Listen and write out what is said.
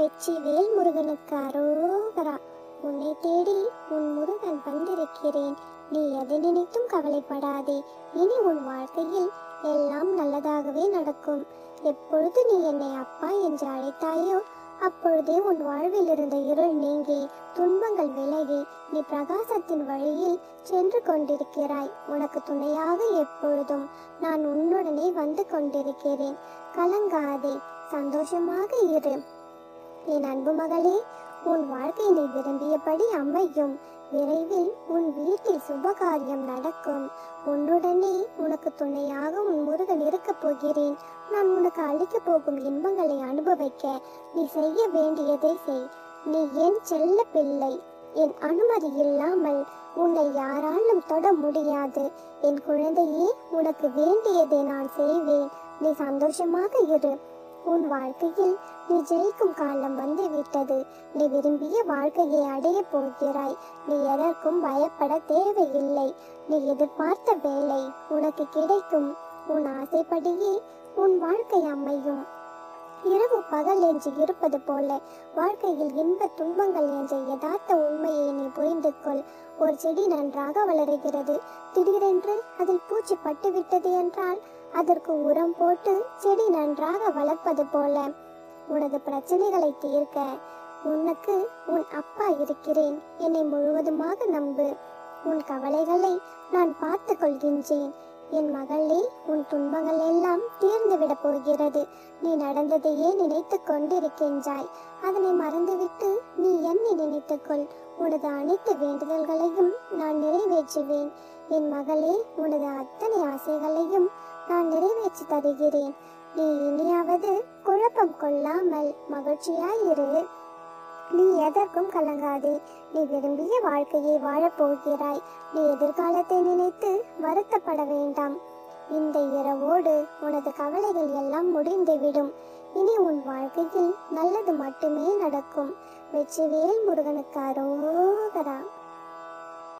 வெற்றி வேல் முருகனுக்கு அரோகரா. உன்னை தேடி உன் முருகன் வந்திருக்கிறேன். நீ எதை நினைத்தும் கவலைப்படாதே. இனி உன் வாழ்க்கையில் எல்லாம் நல்லதாகவே நடக்கும். எப்பொழுது நீ என்னை அப்பா என்று அழைத்தாயோ அப்பொழுதே உன் வாழ்வில் இருந்த இருள் நீங்கி துன்பங்கள் விலகி நீ பிரகாசத்தின் வழியில் சென்று கொண்டிருக்கிறாய். உனக்கு துணையாக எப்பொழுதும் நான் உன்னுடனே வந்து கொண்டிருக்கிறேன். கலங்காதே. சந்தோஷமாக இரு. என் அன்பு மகளே உன் வாழ்க்கை நீ விரும்பியபடி அமையும். விரைவில் உன் வீட்டில் சுபகாரியம் நடக்கும். உன்னுடனே உனக்கு துணையாக உன் முருகன் இருக்கப் போகிறேன். நான் உனக்கு அளிக்கப் போகும் இன்பங்களை அனுபவிக்க நீ செய்ய வேண்டியதை செய். நீ என் செல்ல பிள்ளை. என் அனுமதி இல்லாமல் உன்னை யாராலும் தொட முடியாது. என் குழந்தையே உனக்கு வேண்டியதை நான் செய்வேன். நீ சந்தோஷமாக இரு. உன் வாழ்க்கையில் நீ ஜெயிக்கும் காலம் வந்து விட்டது நீ விரும்பிய வாழ்க்கையை அடைய போகிறாய். நீ எதற்கும் பயப்பட தேவையில்லை. நீ எதிர்பார்த்த வேலை உனக்கு கிடைக்கும். உன் ஆசைப்படியே உன் வாழ்க்கை அமையும். இரவு பகல் என்று இருப்பது போல வாழ்க்கையில் இன்ப துன்பங்கள் என்ற யதார்த்த உண்மையை நீ புரிந்து ஒரு செடி நன்றாக வளருகிறது. திடீரென்று அதில் பூச்சி பட்டு விட்டது என்றால் அதற்கு உரம் போட்டு செடி நன்றாக வளர்ப்பது போல. உனது பிரச்சனைகளை தீர்க்க உனக்கு உன் அப்பா இருக்கிறேன். என்னை முழுவதுமாக நம்பு. உன் கவலைகளை நான் பார்த்து கொள்கின்றேன் என் மகளே உன் துன்பங்கள் எல்லாம் தீர்ந்து விட போகிறது. நீ நடந்ததையே நினைத்து கொண்டிருக்கின்றாய். அதனை மறந்துவிட்டு நீ என்னை நினைத்துக்கொள் உனது அனைத்து வேண்டுதல்களையும் நான் நிறைவேற்றுவேன். என் மகளே உனது அத்தனை ஆசைகளையும் நான் நிறைவேற்றி தருகிறேன். நீ இனியாவது குழப்பம் கொள்ளாமல் மகிழ்ச்சியாயிரு நீ எதற்கும் கலங்காதே. நீ விரும்பிய வாழ்க்கையை வாழப்போகிறாய். நீ எதிர்காலத்தை நினைத்து வருத்தப்பட வேண்டாம். இந்த இரவோடு உனது கவலைகள் எல்லாம் முடிந்துவிடும். இனி உன் வாழ்க்கையில் நல்லது மட்டுமே நடக்கும். வெற்றிவேல் முருகனுக்கு அரோகரா.